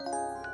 Música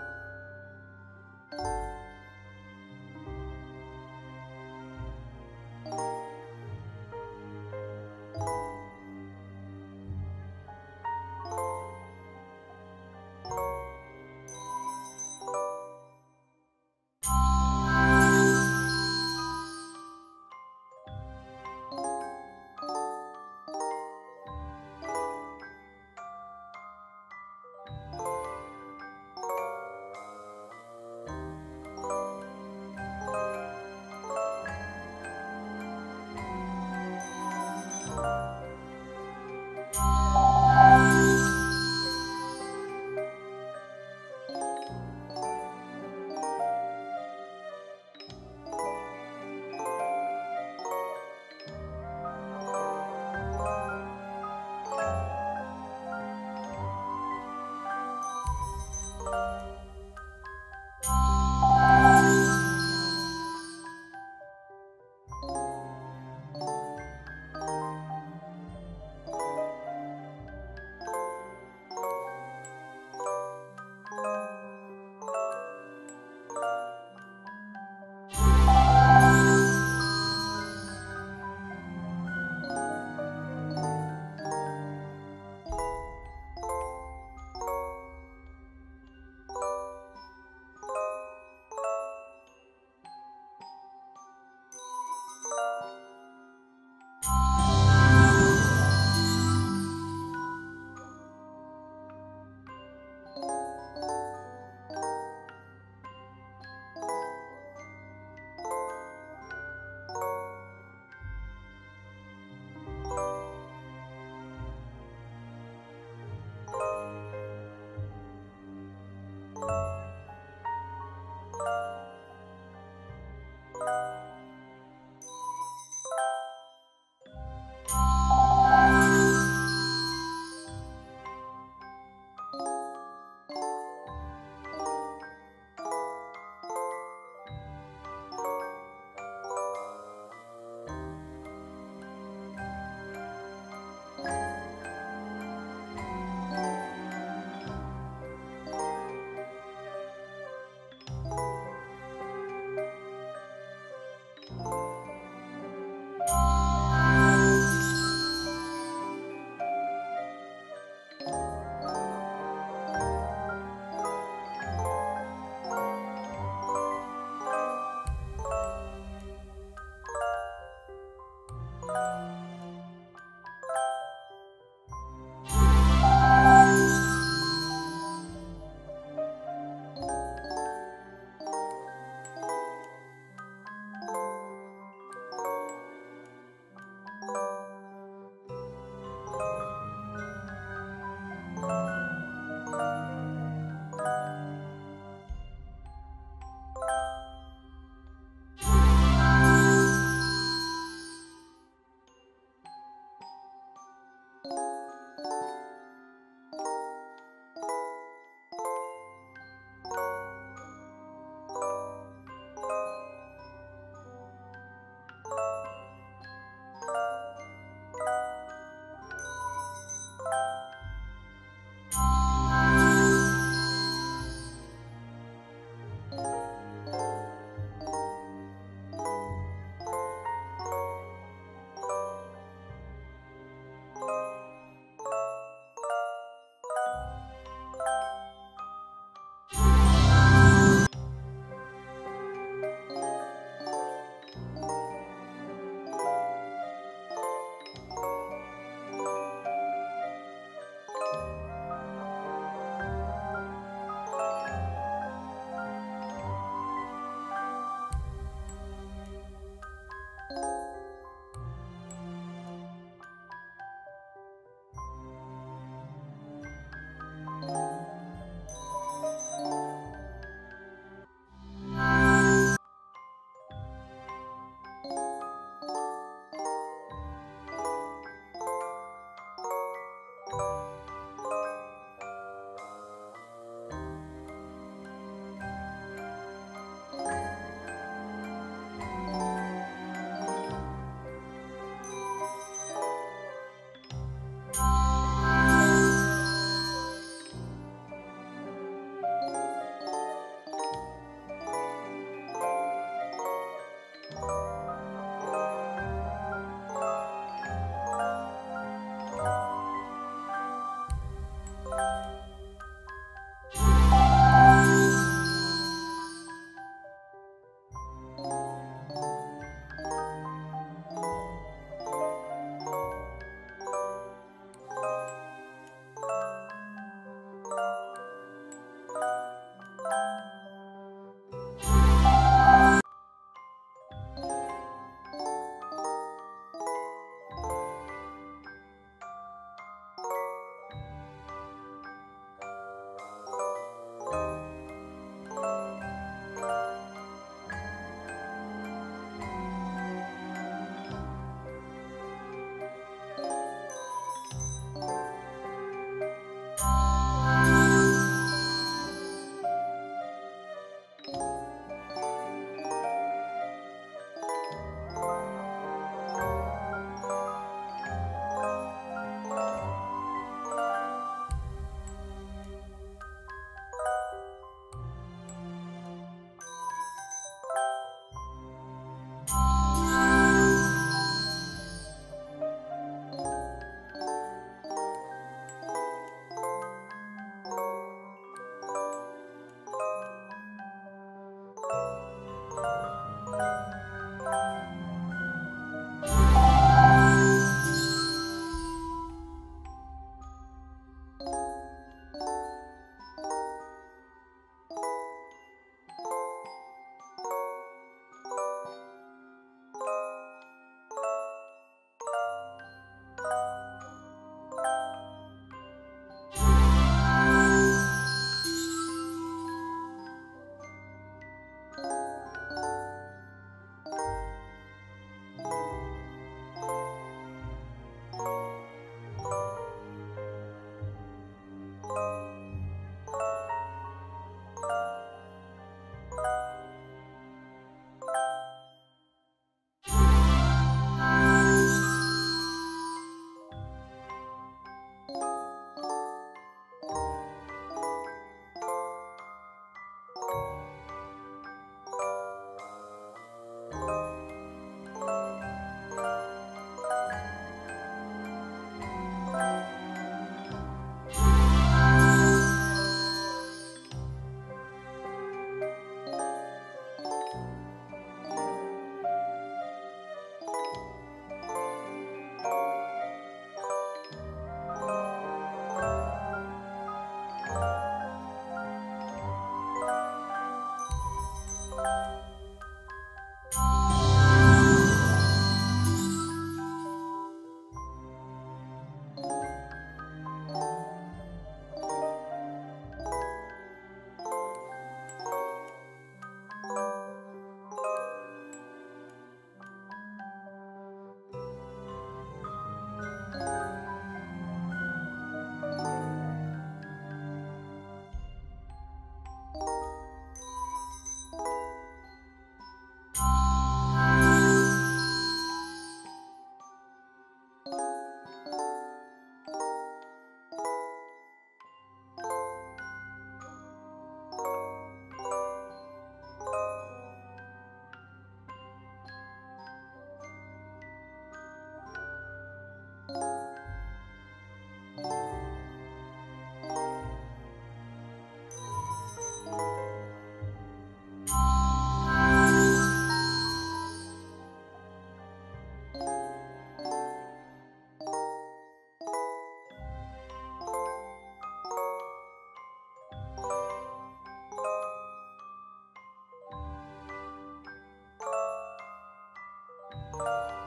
Música